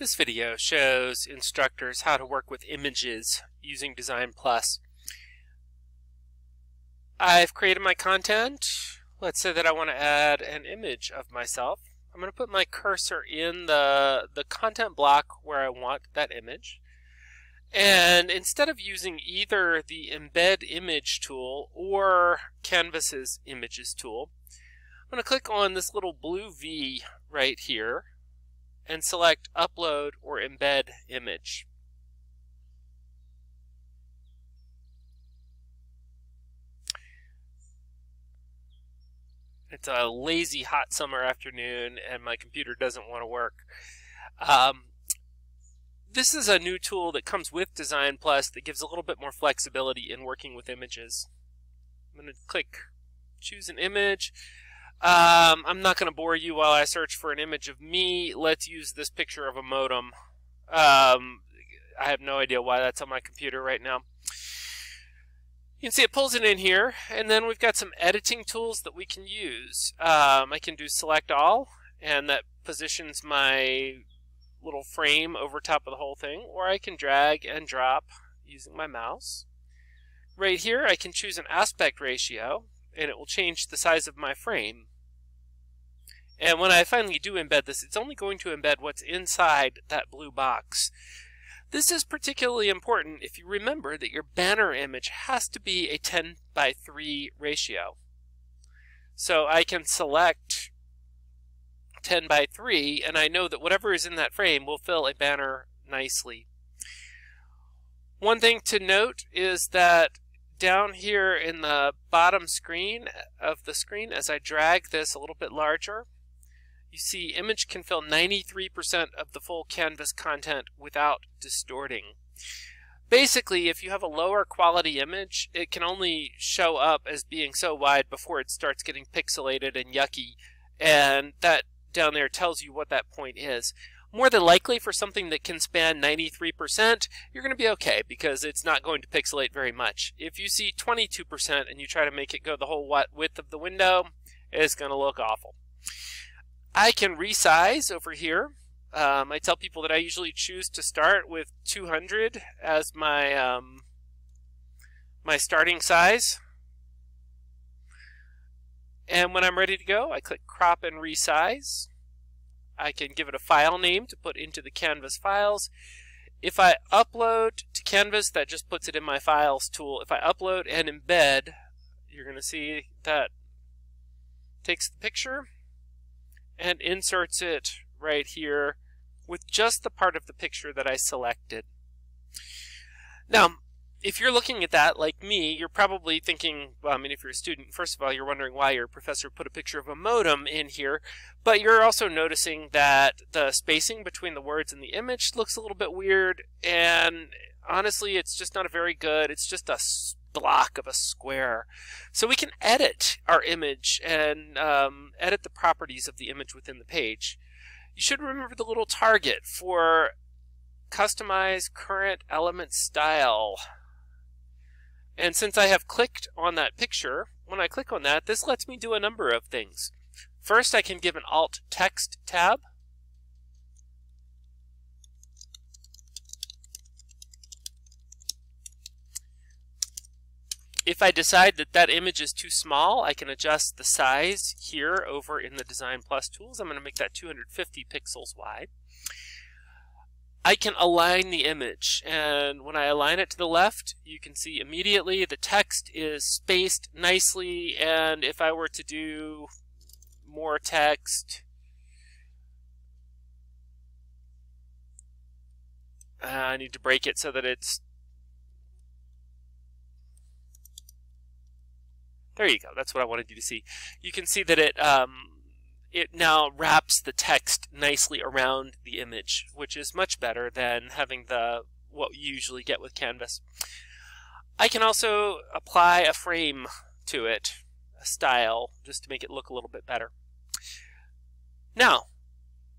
This video shows instructors how to work with images using Design Plus. I've created my content. Let's say that I want to add an image of myself. I'm going to put my cursor in the, the content block where I want that image. And instead of using either the Embed Image tool or Canvas's Images tool, I'm going to click on this little blue V right here and select Upload or Embed Image. It's a lazy hot summer afternoon and my computer doesn't want to work. Um, this is a new tool that comes with Design Plus that gives a little bit more flexibility in working with images. I'm going to click choose an image. Um, I'm not going to bore you while I search for an image of me. Let's use this picture of a modem. Um, I have no idea why that's on my computer right now. You can see it pulls it in here, and then we've got some editing tools that we can use. Um, I can do select all, and that positions my little frame over top of the whole thing, or I can drag and drop using my mouse. Right here, I can choose an aspect ratio, and it will change the size of my frame. And when I finally do embed this, it's only going to embed what's inside that blue box. This is particularly important if you remember that your banner image has to be a 10 by 3 ratio. So I can select 10 by 3 and I know that whatever is in that frame will fill a banner nicely. One thing to note is that down here in the bottom screen of the screen as I drag this a little bit larger you see image can fill 93% of the full canvas content without distorting. Basically, if you have a lower quality image, it can only show up as being so wide before it starts getting pixelated and yucky, and that down there tells you what that point is. More than likely, for something that can span 93%, you're going to be okay because it's not going to pixelate very much. If you see 22% and you try to make it go the whole width of the window, it's going to look awful. I can resize over here. Um, I tell people that I usually choose to start with 200 as my um, my starting size. And when I'm ready to go, I click crop and resize. I can give it a file name to put into the Canvas files. If I upload to Canvas, that just puts it in my files tool. If I upload and embed, you're going to see that takes the picture and inserts it right here with just the part of the picture that I selected. Now, if you're looking at that like me, you're probably thinking, well, I mean, if you're a student, first of all, you're wondering why your professor put a picture of a modem in here, but you're also noticing that the spacing between the words and the image looks a little bit weird, and honestly, it's just not a very good, it's just a block of a square. So we can edit our image and um, edit the properties of the image within the page. You should remember the little target for customize current element style. And since I have clicked on that picture, when I click on that, this lets me do a number of things. First, I can give an alt text tab. If I decide that that image is too small, I can adjust the size here over in the Design Plus tools. I'm going to make that 250 pixels wide. I can align the image, and when I align it to the left, you can see immediately the text is spaced nicely, and if I were to do more text, uh, I need to break it so that it's There you go. That's what I wanted you to see. You can see that it um, it now wraps the text nicely around the image, which is much better than having the what you usually get with Canvas. I can also apply a frame to it, a style, just to make it look a little bit better. Now,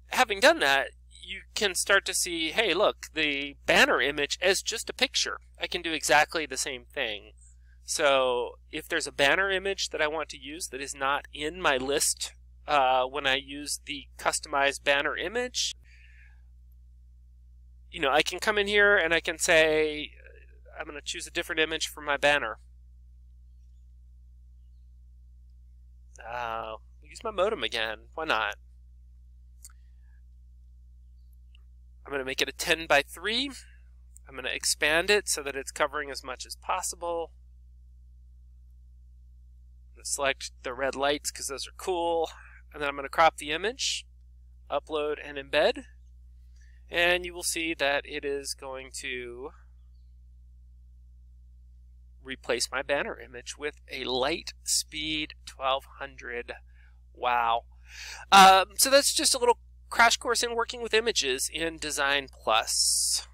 having done that, you can start to see, hey, look, the banner image is just a picture. I can do exactly the same thing so if there's a banner image that I want to use that is not in my list uh, when I use the customized banner image, you know, I can come in here and I can say, I'm going to choose a different image for my banner. Uh, use my modem again. Why not? I'm going to make it a 10 by 3. I'm going to expand it so that it's covering as much as possible. Select the red lights because those are cool. And then I'm going to crop the image, upload and embed. And you will see that it is going to replace my banner image with a Lightspeed 1200. Wow. Um, so that's just a little crash course in working with images in Design Plus.